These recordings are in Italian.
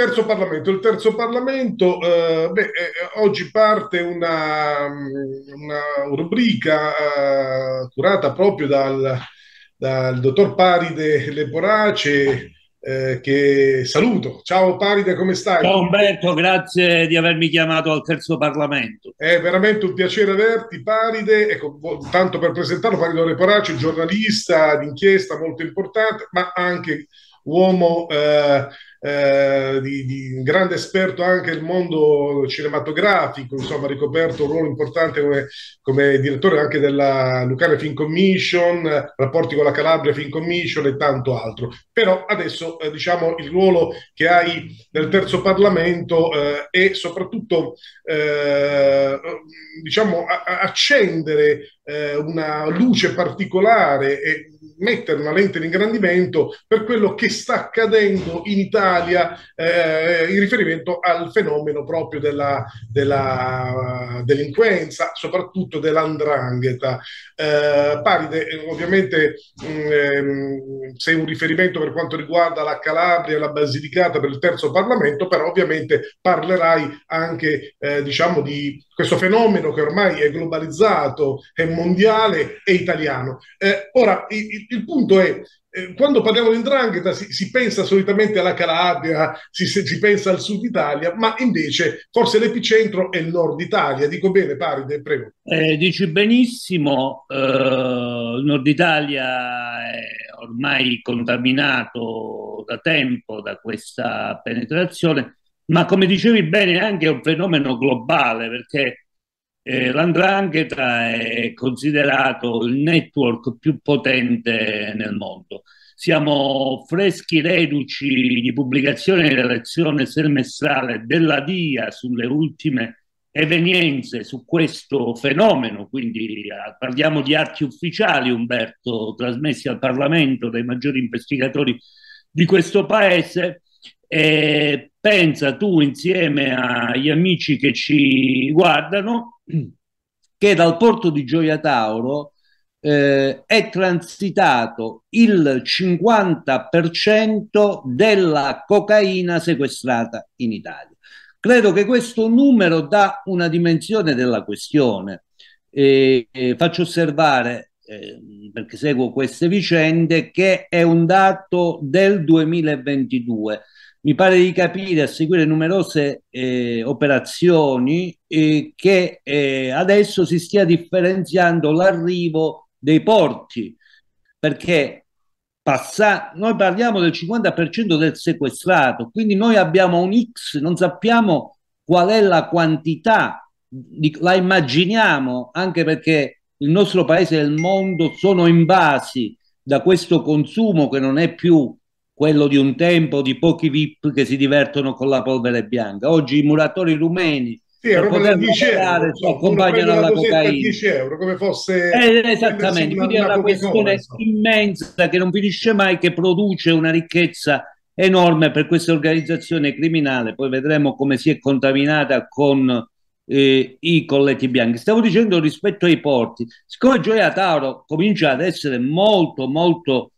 terzo Parlamento, il terzo Parlamento eh, beh, eh, oggi parte una, una rubrica eh, curata proprio dal, dal dottor Paride Leporace, eh, che saluto. Ciao Paride, come stai? Ciao Umberto, grazie di avermi chiamato al terzo Parlamento. È veramente un piacere averti, Paride. Ecco, tanto per presentarlo, Paride Leporace, giornalista d'inchiesta molto importante, ma anche uomo eh, eh, di, di, grande esperto anche del mondo cinematografico, insomma, ha ricoperto un ruolo importante come, come, direttore anche della Lucane Film Commission, rapporti con la Calabria Film Commission e tanto altro. Però adesso, eh, diciamo, il ruolo che hai nel terzo Parlamento eh, è soprattutto, eh, diciamo, a, a accendere eh, una luce particolare e mettere una lente di ingrandimento per quello che sta accadendo in Italia eh, in riferimento al fenomeno proprio della, della delinquenza, soprattutto dell'andrangheta. Eh, Paride, ovviamente mh, mm, ehm, sei un riferimento per quanto riguarda la Calabria e la Basilicata per il terzo Parlamento, però ovviamente parlerai anche eh, diciamo di questo fenomeno che ormai è globalizzato, è mondiale e italiano. Eh, ora, il, il, punto è, eh, quando parliamo di indrangheta si, si, pensa solitamente alla Calabria, si, si, pensa al sud Italia, ma invece forse l'epicentro è il nord Italia. Dico bene, Paride, prego. Eh, dici benissimo, eh, il nord Italia è ormai contaminato da tempo da questa penetrazione ma come dicevi bene è anche un fenomeno globale perché eh, l'andrangheta è considerato il network più potente nel mondo. Siamo freschi reduci di pubblicazione di relazione semestrale della DIA sulle ultime evenienze su questo fenomeno, quindi eh, parliamo di atti ufficiali, Umberto, trasmessi al Parlamento dai maggiori investigatori di questo paese e pensa tu insieme agli amici che ci guardano che dal porto di Gioia Tauro eh, è transitato il 50% della cocaina sequestrata in Italia. Credo che questo numero dà una dimensione della questione. E, e faccio osservare, eh, perché seguo queste vicende, che è un dato del 2022 mi pare di capire, a seguire numerose eh, operazioni, eh, che eh, adesso si stia differenziando l'arrivo dei porti, perché passa, noi parliamo del 50% del sequestrato, quindi noi abbiamo un X, non sappiamo qual è la quantità, di, la immaginiamo, anche perché il nostro paese e il mondo sono invasi da questo consumo che non è più quello di un tempo di pochi VIP che si divertono con la polvere bianca. Oggi i muratori rumeni sì, per poter 10 euro, si accompagnano alla cocaina. 10 euro, come fosse... Eh, esattamente, quindi è una questione immensa che non finisce mai, che produce una ricchezza enorme per questa organizzazione criminale. Poi vedremo come si è contaminata con eh, i colletti bianchi. Stavo dicendo rispetto ai porti, siccome Gioia Tauro comincia ad essere molto, molto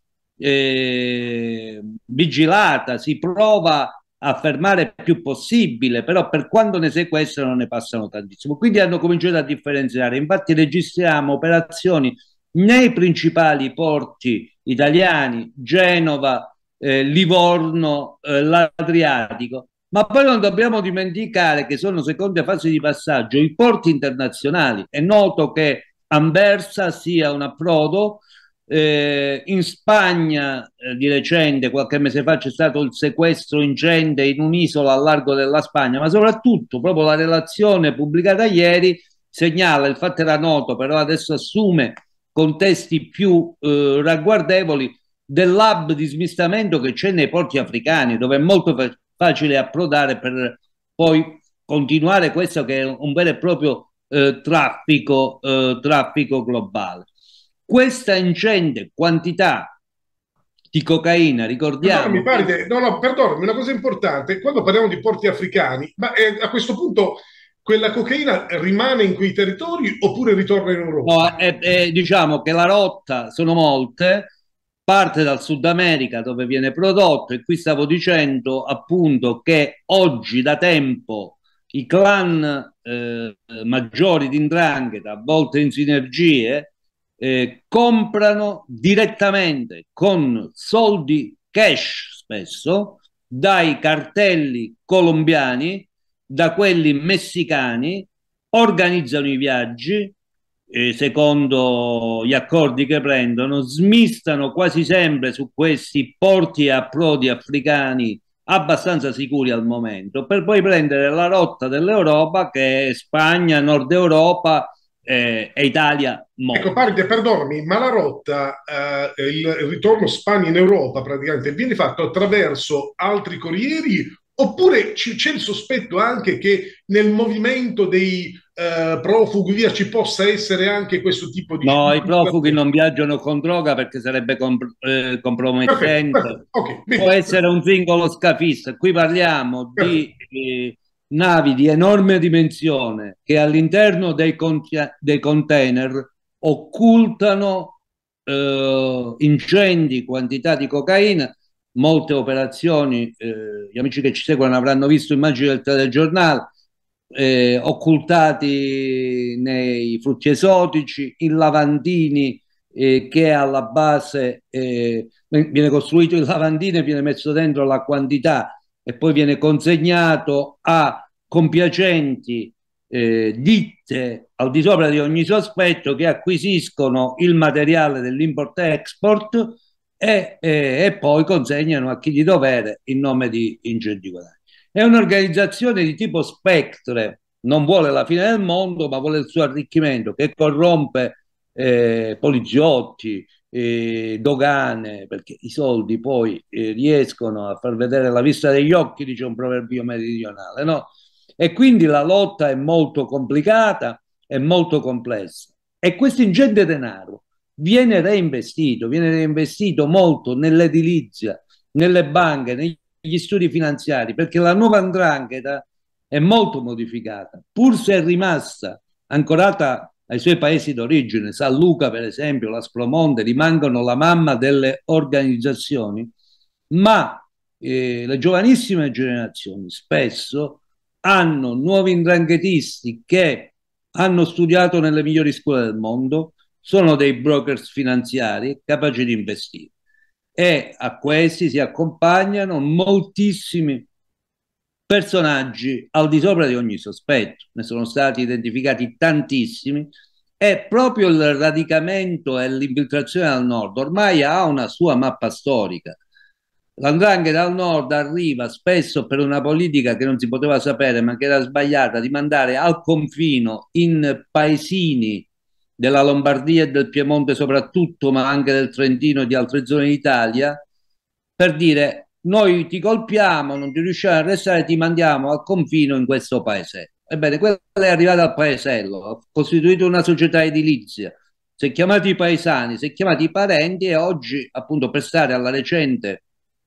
eh, vigilata, si prova a fermare il più possibile, però per quando ne sequestrano ne passano tantissimo. Quindi hanno cominciato a differenziare. Infatti registriamo operazioni nei principali porti italiani, Genova, eh, Livorno, eh, l'Adriatico, ma poi non dobbiamo dimenticare che sono seconde fasi di passaggio i porti internazionali. È noto che Anversa sia un approdo eh, in Spagna eh, di recente, qualche mese fa, c'è stato il sequestro ingente in un'isola al largo della Spagna, ma soprattutto proprio la relazione pubblicata ieri segnala, il fatto era noto, però adesso assume contesti più eh, ragguardevoli del lab di smistamento che c'è nei porti africani, dove è molto fa- facile approdare per poi continuare questo che è un vero e proprio eh, traffico, eh, traffico globale questa ingente quantità di cocaina, ricordiamo. No, mi pare che, no, no, perdonami, una cosa importante, quando parliamo di porti africani, ma eh, a questo punto quella cocaina rimane in quei territori oppure ritorna in Europa? No, eh, eh, diciamo che la rotta sono molte, parte dal Sud America dove viene prodotto e qui stavo dicendo appunto che oggi da tempo i clan eh, maggiori di Indrangheta, a volte in sinergie, eh, comprano direttamente con soldi cash spesso dai cartelli colombiani, da quelli messicani, organizzano i viaggi, eh, secondo gli accordi che prendono, smistano quasi sempre su questi porti e approdi africani abbastanza sicuri al momento, per poi prendere la rotta dell'Europa che è Spagna, Nord Europa eh, e Italia. Mo. Ecco, Paride, perdonami, ma la rotta, eh, il, ritorno Spagna in Europa praticamente viene fatto attraverso altri corrieri oppure c'è il sospetto anche che nel movimento dei eh, profughi via ci possa essere anche questo tipo di... No, i profughi non viaggiano con droga perché sarebbe comp- eh, compromettente. Perfetto, perfetto. Okay, Può essere un singolo scafista. Qui parliamo perfetto. di eh, navi di enorme dimensione che all'interno dei, conti- dei container occultano eh, incendi, quantità di cocaina. Molte operazioni, eh, gli amici che ci seguono avranno visto immagini del telegiornale, eh, occultati nei frutti esotici, in lavandini eh, che alla base eh, viene costruito il lavandino e viene messo dentro la quantità e poi viene consegnato a compiacenti eh, ditte al di sopra di ogni sospetto che acquisiscono il materiale dell'import-export e, e, e, poi consegnano a chi di dovere in nome di incentivi È un'organizzazione di tipo spectre, non vuole la fine del mondo, ma vuole il suo arricchimento, che corrompe eh, poliziotti, eh, dogane, perché i soldi poi eh, riescono a far vedere la vista degli occhi, dice un proverbio meridionale, no? E quindi la lotta è molto complicata, è molto complessa. E questo ingente denaro viene reinvestito, viene reinvestito molto nell'edilizia, nelle banche, negli studi finanziari, perché la nuova andrangheta è molto modificata, pur se è rimasta ancorata ai suoi paesi d'origine, San Luca per esempio, la Splomonte, rimangono la mamma delle organizzazioni, ma eh, le giovanissime generazioni spesso hanno nuovi indranghetisti che hanno studiato nelle migliori scuole del mondo, sono dei brokers finanziari capaci di investire. E a questi si accompagnano moltissimi personaggi al di sopra di ogni sospetto, ne sono stati identificati tantissimi. E proprio il radicamento e l'infiltrazione al nord ormai ha una sua mappa storica. L'andrangheta al nord arriva spesso per una politica che non si poteva sapere ma che era sbagliata di mandare al confino in paesini della Lombardia e del Piemonte soprattutto, ma anche del Trentino e di altre zone d'Italia, per dire noi ti colpiamo, non ti riusciamo a arrestare, ti mandiamo al confino in questo paese. Ebbene, quella è arrivata al paesello, ha costituito una società edilizia, si è chiamati i paesani, si è chiamati i parenti e oggi, appunto, per stare alla recente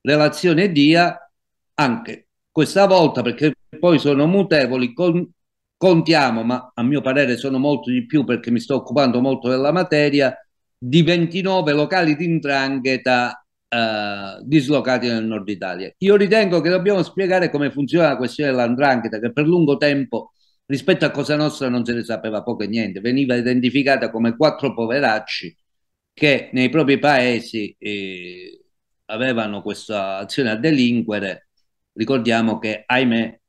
relazione DIA, anche questa volta, perché poi sono mutevoli, con, contiamo, ma a mio parere sono molto di più perché mi sto occupando molto della materia, di 29 locali di indrangheta eh, dislocati nel nord Italia. Io ritengo che dobbiamo spiegare come funziona la questione dell'andrangheta, che per lungo tempo rispetto a Cosa Nostra non se ne sapeva poco e niente, veniva identificata come quattro poveracci che nei propri paesi eh, avevano questa azione a delinquere. Ricordiamo che, ahimè,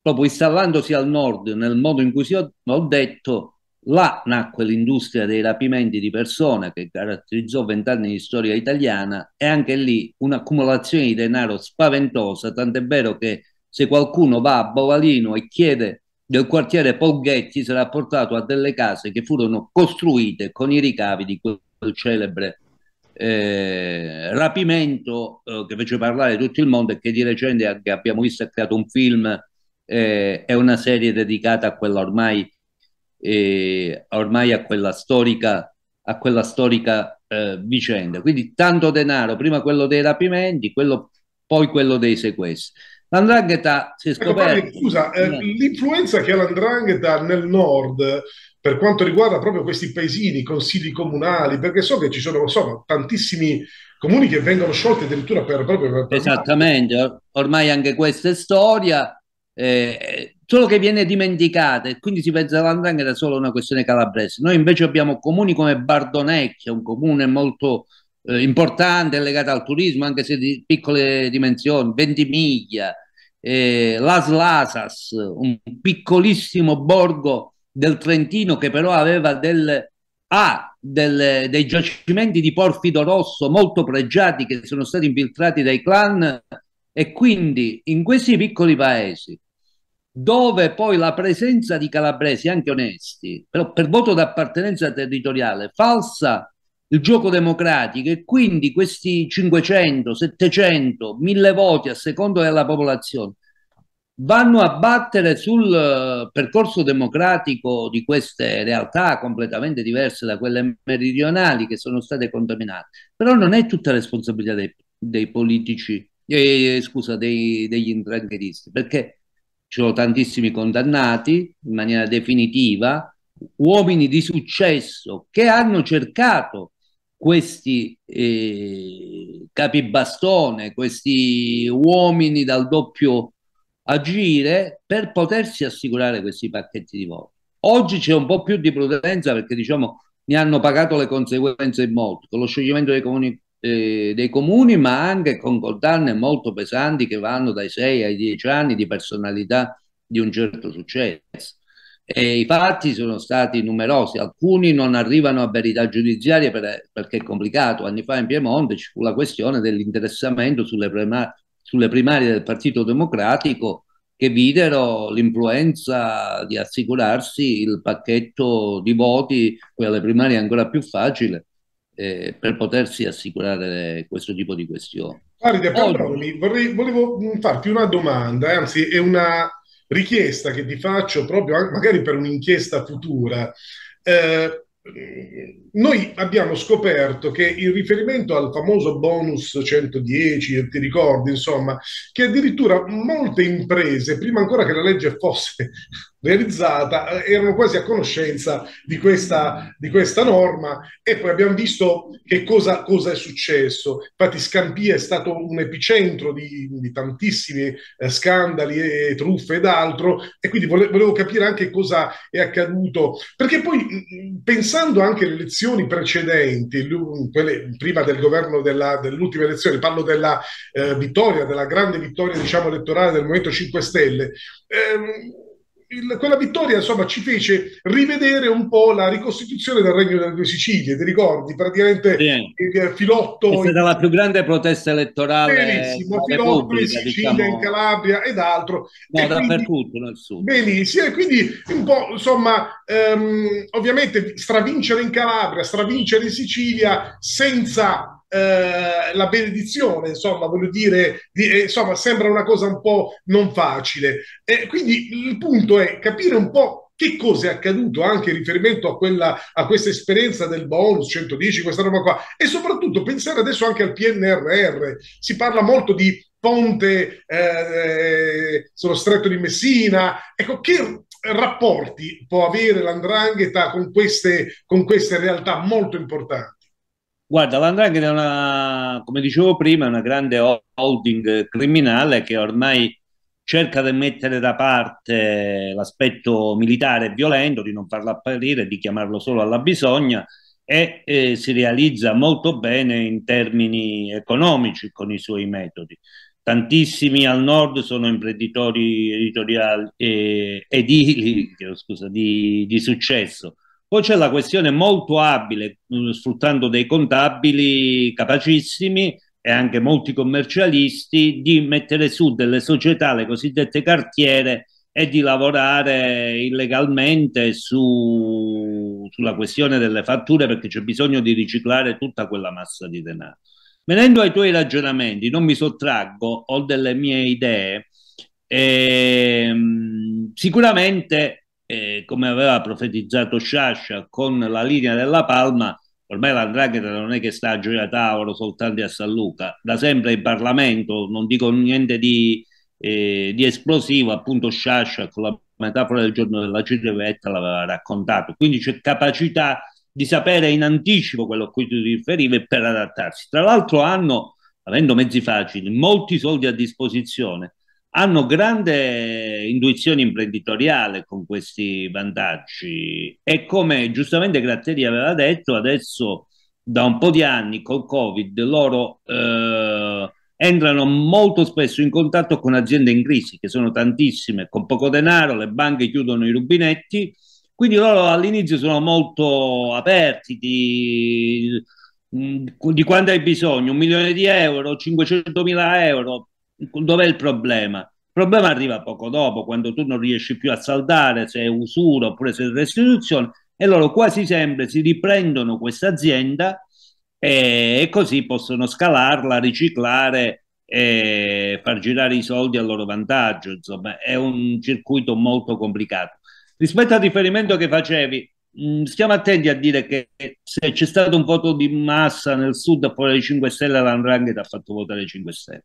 proprio installandosi al nord nel modo in cui si ho, detto, là nacque l'industria dei rapimenti di persone che caratterizzò vent'anni di storia italiana e anche lì un'accumulazione di denaro spaventosa, tant'è vero che se qualcuno va a Bovalino e chiede del quartiere Polghetti sarà portato a delle case che furono costruite con i ricavi di quel, celebre eh, rapimento eh, che fece parlare tutto il mondo e che di recente abbiamo visto ha creato un film eh, è una serie dedicata a quella ormai, eh, ormai a quella storica, a quella storica eh, vicenda. Quindi tanto denaro, prima quello dei rapimenti, quello, poi quello dei sequestri. L'andrangheta si è scoperta... Ecco, scusa, eh, l'influenza che ha l'andrangheta nel nord per quanto riguarda proprio questi paesini, consigli comunali, perché so che ci sono insomma, tantissimi comuni che vengono sciolti addirittura per, proprio per, Esattamente, ormai anche questa è storia, eh, solo che viene dimenticata e quindi si pensa all'andrangheta solo una questione calabrese. Noi invece abbiamo comuni come Bardonecchia, un comune molto eh, importante legato al turismo, anche se di piccole dimensioni, Ventimiglia, eh, Las Lasas, un piccolissimo borgo del Trentino che però aveva del, ha del, dei giacimenti di porfido rosso molto pregiati che sono stati infiltrati dai clan e quindi in questi piccoli paesi dove poi la presenza di calabresi anche onesti, però per voto d'appartenenza territoriale falsa il gioco democratico e quindi questi 500, 700, 1000 voti a secondo della popolazione vanno a battere sul eh, percorso democratico di queste realtà completamente diverse da quelle meridionali che sono state contaminate. Però non è tutta responsabilità dei, dei politici, eh, scusa, dei, degli intrangheristi, perché ci sono tantissimi condannati in maniera definitiva, uomini di successo che hanno cercato questi eh, capibastone, questi uomini dal doppio agire per potersi assicurare questi pacchetti di voti. Oggi c'è un po' più di prudenza perché diciamo ne hanno pagato le conseguenze in molto, con lo scioglimento dei comuni, eh, dei comuni ma anche con condanne molto pesanti che vanno dai 6 ai 10 anni di personalità di un certo successo. E I fatti sono stati numerosi, alcuni non arrivano a verità giudiziaria per, perché è complicato. Anni fa in Piemonte ci fu la questione dell'interessamento sulle, prima, sulle primarie del Partito Democratico che videro l'influenza di assicurarsi il pacchetto di voti, alle primarie ancora più facile, eh, per potersi assicurare questo tipo di questioni. Guardi, perdonami, vorrei, volevo farti una domanda, anzi è una richiesta che ti faccio proprio magari per un'inchiesta futura. Eh, noi abbiamo scoperto che in riferimento al famoso bonus 110, ti ricordi, insomma, che addirittura molte imprese, prima ancora che la legge fosse realizzata, eh, erano quasi a conoscenza di questa, di questa norma e poi abbiamo visto che cosa, cosa, è successo. Infatti Scampia è stato un epicentro di, di tantissimi eh, scandali e, truffe ed altro e quindi vole, volevo capire anche cosa è accaduto, perché poi pensando anche alle elezioni precedenti, quelle prima del governo della, dell'ultima elezione, parlo della eh, vittoria, della grande vittoria diciamo elettorale del Movimento 5 Stelle, ehm, il, quella vittoria insomma ci fece rivedere un po' la ricostituzione del Regno delle Due Sicilie, ti ricordi? Praticamente sì. il filotto... È stata la più grande protesta elettorale Benissimo, filotto in Sicilia, diciamo... in Calabria ed altro. No, e dappertutto quindi, nel sud. Benissimo, e quindi un po' insomma, ehm, ovviamente stravincere in Calabria, stravincere in Sicilia senza eh, la benedizione, insomma, voglio dire, di, eh, insomma, sembra una cosa un po' non facile. E quindi il punto è capire un po' che cosa è accaduto anche in riferimento a, quella, a questa esperienza del bonus 110, questa roba qua, e soprattutto pensare adesso anche al PNRR. Si parla molto di ponte eh, sullo stretto di Messina. Ecco, che rapporti può avere l'andrangheta con queste, con queste realtà molto importanti? Guarda, l'Andrangheta è una, come dicevo prima, una grande holding criminale che ormai cerca di mettere da parte l'aspetto militare violento, di non farlo apparire, di chiamarlo solo alla bisogna e eh, si realizza molto bene in termini economici con i suoi metodi. Tantissimi al nord sono imprenditori editoriali e edili, scusa, di, di successo poi c'è la questione molto abile, mm, sfruttando dei contabili capacissimi e anche molti commercialisti, di mettere su delle società, le cosiddette cartiere, e di lavorare illegalmente su, sulla questione delle fatture perché c'è bisogno di riciclare tutta quella massa di denaro. Venendo ai tuoi ragionamenti, non mi sottraggo, ho delle mie idee. Ehm, sicuramente eh, come aveva profetizzato Sciascia con la linea della Palma, ormai l'Andrangheta non è che sta a Gioia Tauro soltanto a San Luca, da sempre in Parlamento, non dico niente di, eh, di esplosivo, appunto Sciascia con la metafora del giorno della civetta l'aveva raccontato, quindi c'è capacità di sapere in anticipo quello a cui tu ti riferivi per adattarsi. Tra l'altro hanno, avendo mezzi facili, molti soldi a disposizione, hanno grande intuizione imprenditoriale con questi vantaggi. E come giustamente Gratteri aveva detto, adesso da un po' di anni col Covid loro eh, entrano molto spesso in contatto con aziende in crisi, che sono tantissime, con poco denaro, le banche chiudono i rubinetti, quindi loro all'inizio sono molto aperti di, di quando hai bisogno, un milione di euro, 500 mila euro, dov'è il problema? Il problema arriva poco dopo, quando tu non riesci più a saldare, se è usura oppure se è restituzione, e loro quasi sempre si riprendono questa azienda e, e così possono scalarla, riciclare e far girare i soldi a loro vantaggio. Insomma, è un circuito molto complicato. Rispetto al riferimento che facevi, mh, stiamo attenti a dire che se c'è stato un voto di massa nel sud fuori dai 5 Stelle, l'Andrangheta ha fatto votare i 5 Stelle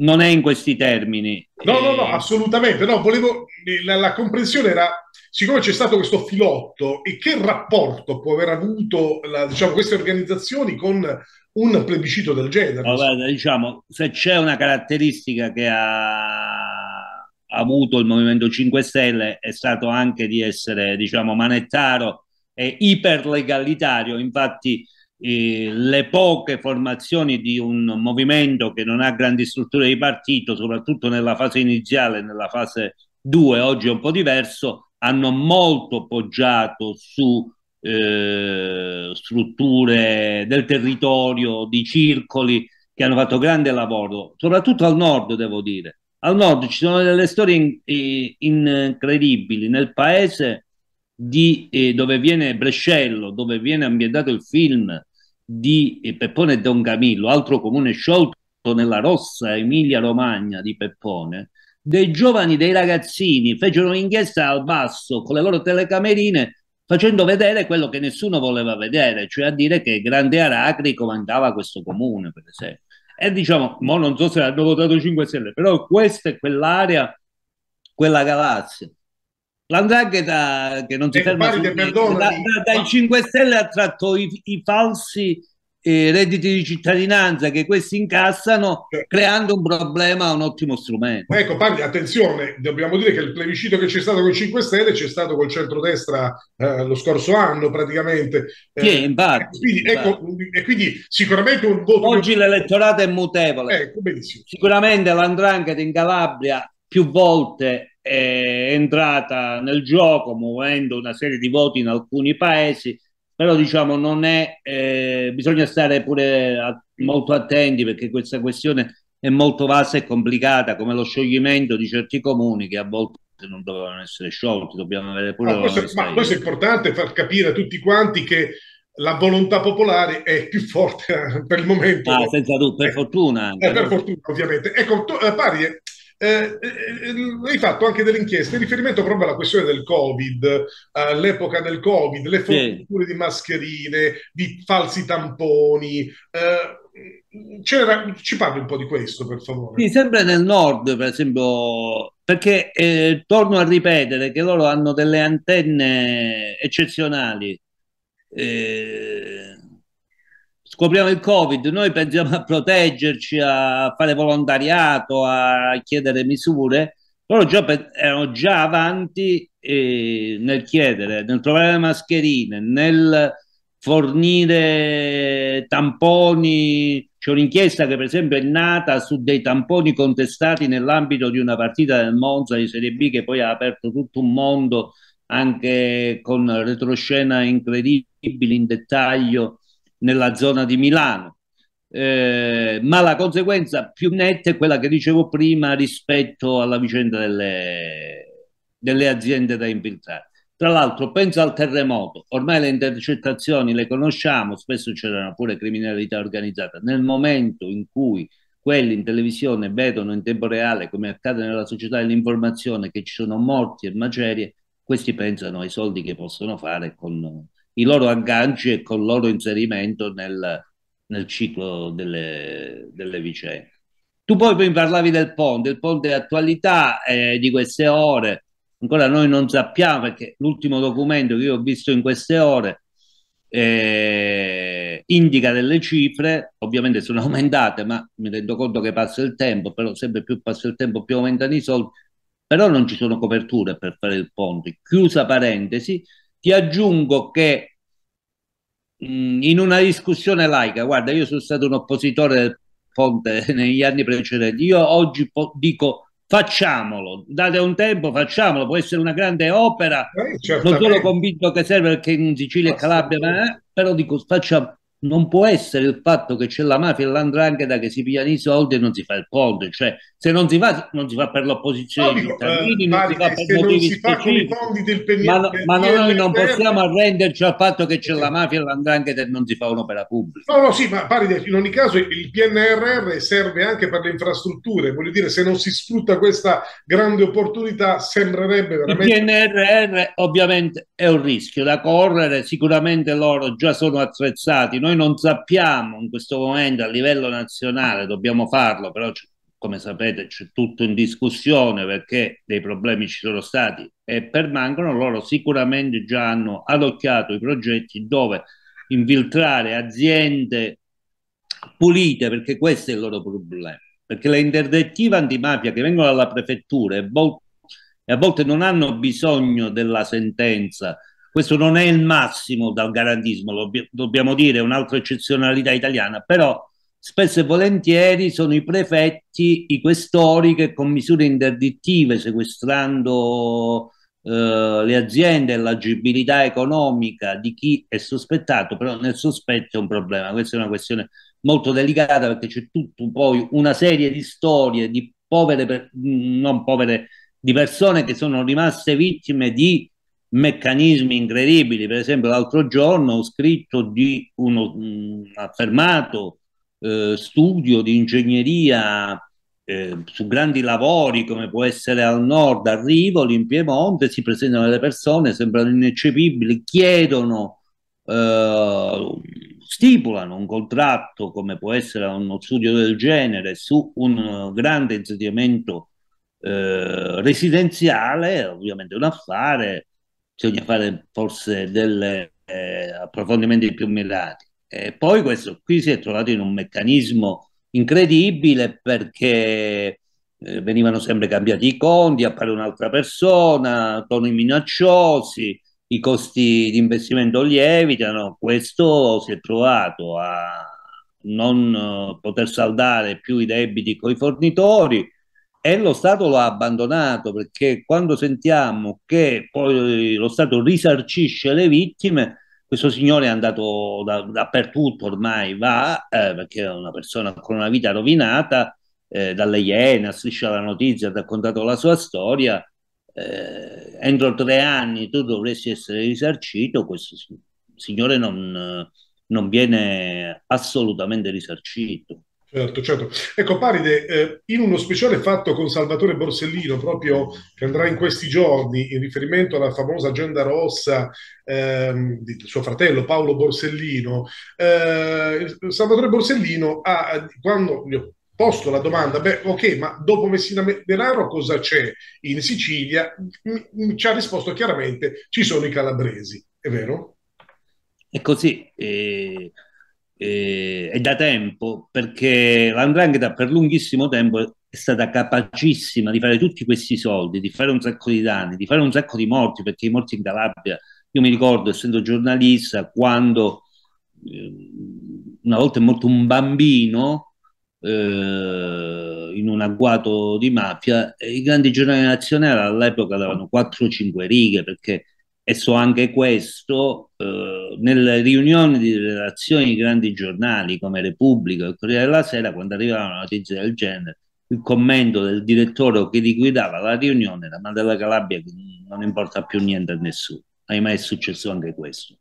non è in questi termini. No, no, no, eh, assolutamente. No, volevo, la, la, comprensione era, siccome c'è stato questo filotto, e che rapporto può aver avuto la, diciamo, queste organizzazioni con un plebiscito del genere? Allora, diciamo, se c'è una caratteristica che ha avuto il Movimento 5 Stelle è stato anche di essere, diciamo, manettaro e iperlegalitario. Infatti le poche formazioni di un movimento che non ha grandi strutture di partito, soprattutto nella fase iniziale, nella fase 2, oggi è un po' diverso, hanno molto poggiato su eh, strutture del territorio, di circoli che hanno fatto grande lavoro, soprattutto al nord, devo dire. Al nord ci sono delle storie in, incredibili. Nel paese di, eh, dove viene Brescello, dove viene ambientato il film, di Peppone e Don Camillo, altro comune sciolto nella rossa Emilia Romagna di Peppone, dei giovani, dei ragazzini fecero un'inchiesta al basso con le loro telecamerine facendo vedere quello che nessuno voleva vedere, cioè a dire che Grande Aracri comandava questo comune, per esempio. E diciamo, mo non so se hanno votato 5 Stelle, però questa è quell'area, quella galassia. L'andrangheta che non si ferma su, perdona, da, da, dai 5 Stelle ha tratto i, i falsi eh, redditi di cittadinanza che questi incassano cioè, creando un problema un ottimo strumento. Ecco, parli, attenzione, dobbiamo dire che il plebiscito che c'è stato con i 5 Stelle c'è stato col centrodestra eh, lo scorso anno praticamente. Eh, sì, infatti, quindi, ecco, e quindi sicuramente un voto... Oggi l'elettorato è mutevole. Ecco. Sicuramente l'andrangheta in Calabria più volte è entrata nel gioco muovendo una serie di voti in alcuni paesi, però diciamo non è, eh, bisogna stare pure a, molto attenti perché questa questione è molto vasta e complicata, come lo scioglimento di certi comuni che a volte non dovevano essere sciolti, dobbiamo avere pure... No, questo, ma questo è importante far capire a tutti quanti che la volontà popolare è più forte per il momento. Ah, senza dubbio, per fortuna. Anche, eh, per fortuna, ovviamente. Ecco, tu, eh, pari, eh, eh, hai fatto anche delle inchieste in riferimento proprio alla questione del Covid, all'epoca del Covid, le forniture sì. di mascherine, di falsi tamponi. Eh, ci parli un po' di questo, per favore? Sì, sempre nel nord, per esempio, perché eh, torno a ripetere che loro hanno delle antenne eccezionali. Eh, scopriamo il Covid, noi pensiamo a proteggerci, a fare volontariato, a chiedere misure, loro già erano già avanti eh, nel chiedere, nel trovare le mascherine, nel fornire tamponi. C'è un'inchiesta che per esempio è nata su dei tamponi contestati nell'ambito di una partita del Monza di Serie B che poi ha aperto tutto un mondo anche con retroscena incredibili in dettaglio nella zona di Milano. Eh, ma la conseguenza più netta è quella che dicevo prima rispetto alla vicenda delle, delle aziende da infiltrare. Tra l'altro, penso al terremoto, ormai le intercettazioni le conosciamo, spesso c'era pure criminalità organizzata. Nel momento in cui quelli in televisione vedono in tempo reale, come accade nella società dell'informazione, che ci sono morti e macerie, questi pensano ai soldi che possono fare con i loro agganci e con il loro inserimento nel, nel ciclo delle, delle, vicende. Tu poi, poi parlavi del ponte, il ponte è attualità eh, di queste ore, ancora noi non sappiamo perché l'ultimo documento che io ho visto in queste ore eh, indica delle cifre, ovviamente sono aumentate, ma mi rendo conto che passa il tempo, però sempre più passa il tempo più aumentano i soldi, però non ci sono coperture per fare il ponte. Chiusa parentesi, ti aggiungo che in una discussione laica, guarda, io sono stato un oppositore del ponte negli anni precedenti, io oggi dico facciamolo, date un tempo, facciamolo, può essere una grande opera, eh, non sono convinto che serve perché in Sicilia e Calabria, ma, però dico facciamo, non può essere il fatto che c'è la mafia e l'andrangheta che si pigliano i soldi e non si fa il ponte, cioè se non si fa, non si fa per l'opposizione dei cittadini, eh, non si fa per motivi specifici, ma, ma noi non possiamo arrenderci al fatto che c'è la mafia e l'andrangheta e non si fa un'opera pubblica. No, no, sì, ma pari, in ogni caso il PNRR serve anche per le infrastrutture, voglio dire, se non si sfrutta questa grande opportunità sembrerebbe veramente... Il PNRR ovviamente è un rischio da correre, sicuramente loro già sono attrezzati, noi non sappiamo in questo momento a livello nazionale, dobbiamo farlo, però come sapete c'è tutto in discussione perché dei problemi ci sono stati e permangono, loro sicuramente già hanno adocchiato i progetti dove infiltrare aziende pulite perché questo è il loro problema. Perché le interdettive antimafia che vengono dalla prefettura e a volte non hanno bisogno della sentenza questo non è il massimo dal garantismo, lo dobbiamo dire, è un'altra eccezionalità italiana, però spesso e volentieri sono i prefetti, i questori che con misure interdittive, sequestrando eh, le aziende e l'agibilità economica di chi è sospettato, però nel sospetto è un problema, questa è una questione molto delicata perché c'è tutto poi una serie di storie di povere, non povere, di persone che sono rimaste vittime di meccanismi incredibili. Per esempio, l'altro giorno ho scritto di uno mh, affermato eh, studio di ingegneria eh, su grandi lavori come può essere al nord, a Rivoli, in Piemonte, si presentano delle persone, sembrano ineccepibili, chiedono, eh, stipulano un contratto come può essere uno studio del genere su un grande insediamento eh, residenziale, ovviamente un affare bisogna fare forse degli eh, approfondimenti più mirati. E poi questo qui si è trovato in un meccanismo incredibile perché eh, venivano sempre cambiati i conti, appare un'altra persona, toni minacciosi, i costi di investimento lievitano, questo si è trovato a non uh, poter saldare più i debiti con i fornitori, e lo Stato lo ha abbandonato perché quando sentiamo che poi lo Stato risarcisce le vittime, questo signore è andato da, dappertutto ormai, va eh, perché è una persona con una vita rovinata, eh, dalle Iene, striscia la notizia, ha raccontato la sua storia, eh, entro tre anni tu dovresti essere risarcito, questo signore non, non viene assolutamente risarcito. Certo, certo. Ecco, Paride, eh, in uno speciale fatto con Salvatore Borsellino, proprio che andrà in questi giorni, in riferimento alla famosa agenda rossa ehm, di suo fratello Paolo Borsellino, eh, Salvatore Borsellino ha, quando gli ho posto la domanda, beh, ok, ma dopo Messina Denaro cosa c'è in Sicilia? M- ci ha risposto chiaramente, ci sono i calabresi, è vero? È così. Eh eh, è da tempo perché l'andrangheta per lunghissimo tempo è stata capacissima di fare tutti questi soldi, di fare un sacco di danni, di fare un sacco di morti, perché i morti in Calabria, io mi ricordo essendo giornalista, quando eh, una volta è morto un bambino eh, in un agguato di mafia, i grandi giornali nazionali all'epoca davano 4-5 righe perché e so anche questo eh, nelle riunioni di redazioni di grandi giornali come Repubblica e Corriere della Sera, quando arrivava una notizia del genere, il commento del direttore che li guidava la riunione era ma della Calabria non importa più niente a nessuno. Ahimè è successo anche questo.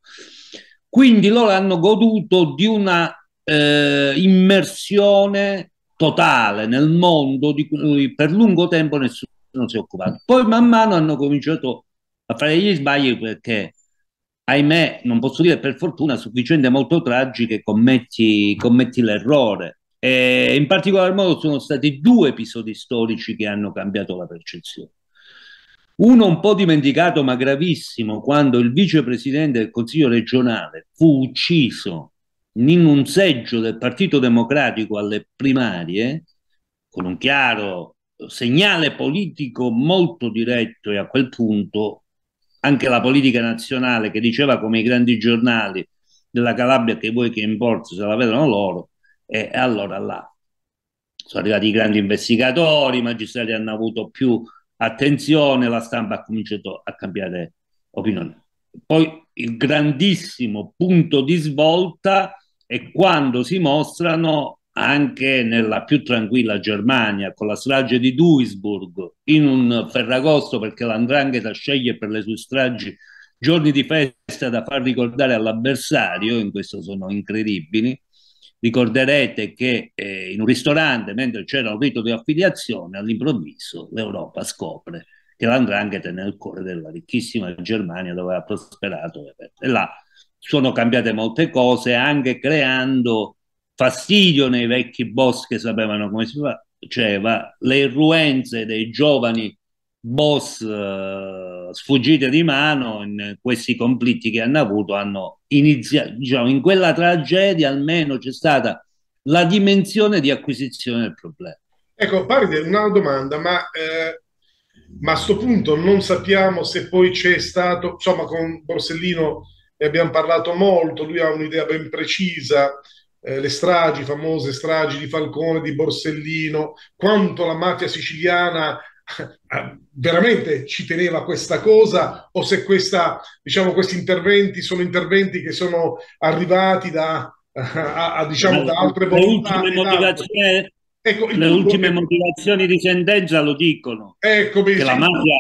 Quindi loro hanno goduto di una eh, immersione totale nel mondo di cui per lungo tempo nessuno si è occupato. Poi man mano hanno cominciato a fare gli sbagli perché, ahimè, non posso dire per fortuna, su vicende molto tragiche commetti, commetti l'errore. E in particolar modo sono stati due episodi storici che hanno cambiato la percezione. Uno un po' dimenticato ma gravissimo, quando il vicepresidente del Consiglio regionale fu ucciso in un seggio del Partito Democratico alle primarie, con un chiaro segnale politico molto diretto e a quel punto anche la politica nazionale che diceva come i grandi giornali della Calabria che voi che importa se la vedono loro e allora là sono arrivati i grandi investigatori, i magistrati hanno avuto più attenzione, la stampa ha cominciato a cambiare opinione. Poi il grandissimo punto di svolta è quando si mostrano anche nella più tranquilla Germania, con la strage di Duisburg, in un ferragosto perché l'andrangheta sceglie per le sue stragi giorni di festa da far ricordare all'avversario, in questo sono incredibili. Ricorderete che eh, in un ristorante, mentre c'era un rito di affiliazione, all'improvviso l'Europa scopre che l'andrangheta è nel cuore della ricchissima Germania dove ha prosperato. E là sono cambiate molte cose, anche creando fastidio nei vecchi boss che sapevano come si faceva, le irruenze dei giovani boss uh, sfuggite di mano in questi conflitti che hanno avuto hanno iniziato, diciamo, in quella tragedia almeno c'è stata la dimensione di acquisizione del problema. Ecco, Paride, una domanda, ma, eh, ma a questo punto non sappiamo se poi c'è stato, insomma con Borsellino ne abbiamo parlato molto, lui ha un'idea ben precisa, eh, le stragi, famose stragi di Falcone, di Borsellino, quanto la mafia siciliana eh, veramente ci teneva questa cosa o se questa, diciamo, questi interventi sono interventi che sono arrivati da, a, a, diciamo, da altre volontà. Le ultime, motivazioni, ecco, le ultime che... motivazioni di sentenza lo dicono. Ecco, che, la mafia,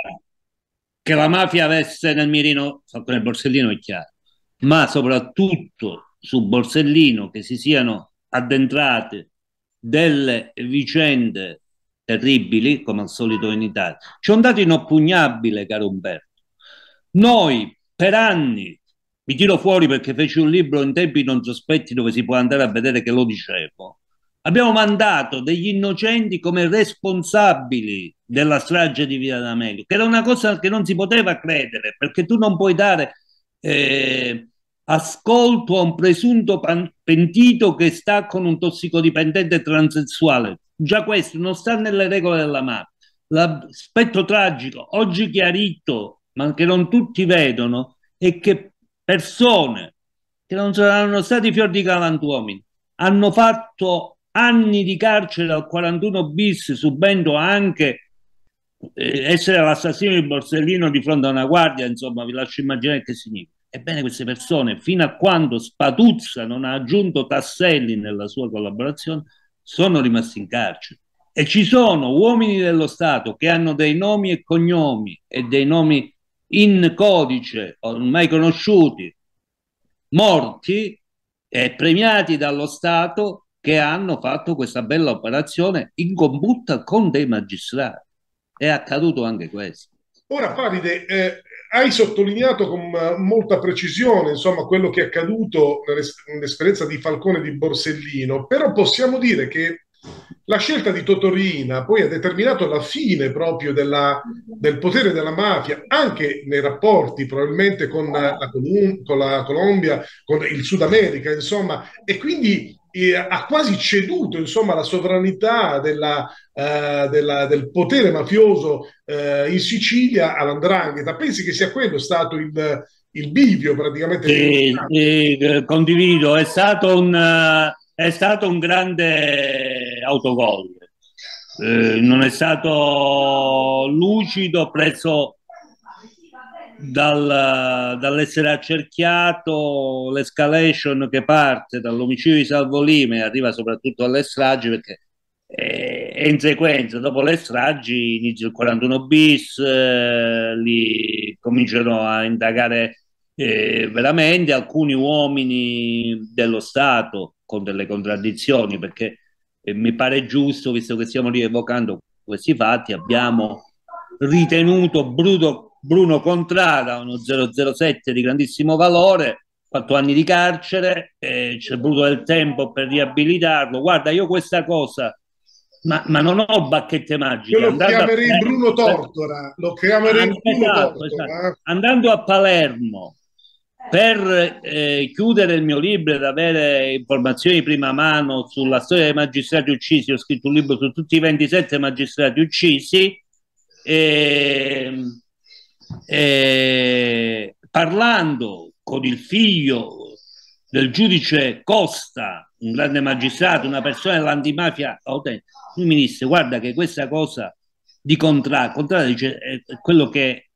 che la mafia avesse nel mirino, nel Borsellino è chiaro, ma soprattutto su Borsellino che si siano addentrate delle vicende terribili, come al solito in Italia. C'è un dato inoppugnabile, caro Umberto. Noi per anni, mi tiro fuori perché feci un libro in tempi non sospetti dove si può andare a vedere che lo dicevo, abbiamo mandato degli innocenti come responsabili della strage di Via D'Amelio, che era una cosa che non si poteva credere, perché tu non puoi dare eh, ascolto a un presunto pentito che sta con un tossicodipendente transessuale. Già questo non sta nelle regole della mafia. L'aspetto tragico, oggi chiarito, ma che non tutti vedono, è che persone che non saranno stati fior di galantuomini hanno fatto anni di carcere al 41 bis, subendo anche eh, essere l'assassino di Borsellino di fronte a una guardia, insomma, vi lascio immaginare che significa. Ebbene, queste persone, fino a quando Spatuzza non ha aggiunto tasselli nella sua collaborazione, sono rimasti in carcere. E ci sono uomini dello Stato che hanno dei nomi e cognomi e dei nomi in codice ormai conosciuti, morti e premiati dallo Stato che hanno fatto questa bella operazione in combutta con dei magistrati. È accaduto anche questo. Ora, Paride, eh, hai sottolineato con eh, molta precisione insomma, quello che è accaduto nell'esperienza di Falcone e di Borsellino, però possiamo dire che la scelta di Totorina poi ha determinato la fine proprio della, del potere della mafia, anche nei rapporti probabilmente con la, con la Colombia, con il Sud America, insomma, e quindi eh, ha quasi ceduto insomma, la sovranità della, eh, della, del potere mafioso eh, in Sicilia all'andrangheta. Pensi che sia quello stato il, il bivio praticamente? Sì, sì, eh, condivido, è stato un, eh, è stato un grande autogol. Eh, non è stato lucido, preso dal, dall'essere accerchiato, l'escalation che parte dall'omicidio di Salvolime e arriva soprattutto alle stragi perché è in sequenza, dopo le stragi inizia il 41 bis, eh, li cominciano a indagare eh, veramente alcuni uomini dello Stato con delle contraddizioni perché eh, mi pare giusto, visto che stiamo rievocando questi fatti, abbiamo ritenuto Bruto Bruno Contrada, uno 007 di grandissimo valore, fatto anni di carcere, eh, c'è voluto del tempo per riabilitarlo. Guarda, io questa cosa Ma, ma, non ho bacchette magiche. Io lo chiamerei a... Bruno Tortora. Lo chiamerei ah, Bruno esatto, Tortora. Esatto. Andando a Palermo per eh, chiudere il mio libro ed avere informazioni di prima mano sulla storia dei magistrati uccisi, ho scritto un libro su tutti i 27 magistrati uccisi. E, e, parlando con il figlio del giudice Costa, un grande magistrato, una persona dell'antimafia, lui mi disse guarda che questa cosa di contrario, contrario dice, è quello che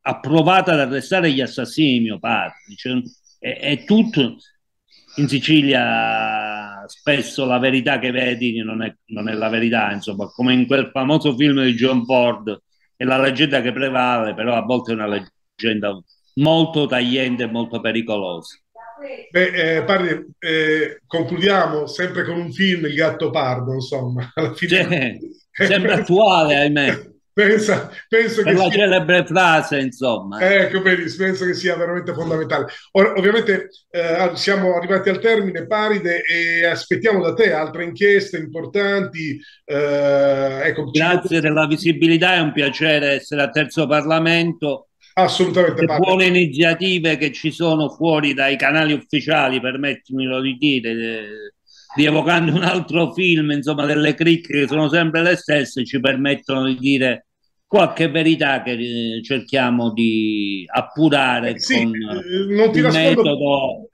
ha provato ad arrestare gli assassini di mio padre, dice, è, è tutto in Sicilia spesso la verità che vedi non è, non è, la verità, insomma, come in quel famoso film di John Ford, è la leggenda che prevale, però a volte è una leggenda molto tagliente e molto pericolosa. Beh, eh, parli, eh, concludiamo sempre con un film, Il gatto pardo, insomma. Alla fine... Cioè, sembra attuale, ahimè. Pensa, penso per che la sia... celebre frase, insomma. Ecco, penso che sia veramente fondamentale. Ora, ovviamente eh, siamo arrivati al termine, Paride, e aspettiamo da te altre inchieste importanti. Eh, ecco, Grazie della visibilità, è un piacere essere a Terzo Parlamento Assolutamente. Le buone iniziative che ci sono fuori dai canali ufficiali, permettimelo di dire, rievocando un altro film, insomma, delle cricche che sono sempre le stesse, ci permettono di dire qualche verità che eh, cerchiamo di appurare eh sì, con eh, non ti il metodo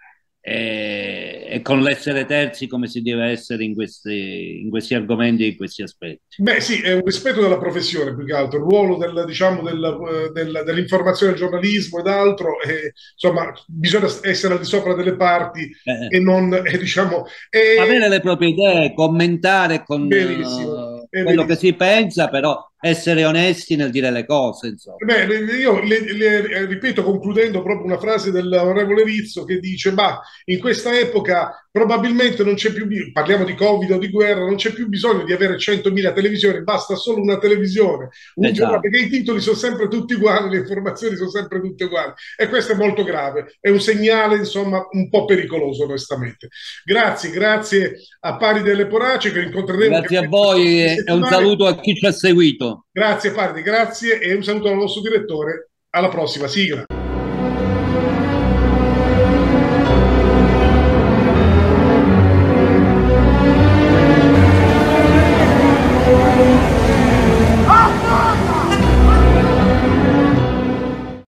e, e, con l'essere terzi come si deve essere in questi, in questi argomenti e in questi aspetti. Beh sì, è un rispetto della professione più che altro, il ruolo del, diciamo, del, del, dell'informazione, del giornalismo ed altro, e, insomma bisogna essere al di sopra delle parti eh. e non, eh, diciamo... E... Avere le proprie idee, commentare con... Benissimo quello che si pensa, però essere onesti nel dire le cose. Insomma. Beh, io le, le, ripeto, concludendo proprio una frase dell'onorevole Rizzo che dice: Ma in questa epoca probabilmente non c'è più, parliamo di Covid o di guerra, non c'è più bisogno di avere 100.000 televisioni, basta solo una televisione, un esatto. perché i titoli sono sempre tutti uguali, le informazioni sono sempre tutte uguali e questo è molto grave, è un segnale insomma un po' pericoloso onestamente. Grazie, grazie a Pari delle Porace che incontreremo. Grazie a voi e un saluto a chi ci ha seguito. Grazie Pardi, grazie e un saluto al nostro direttore. Alla prossima, sigla.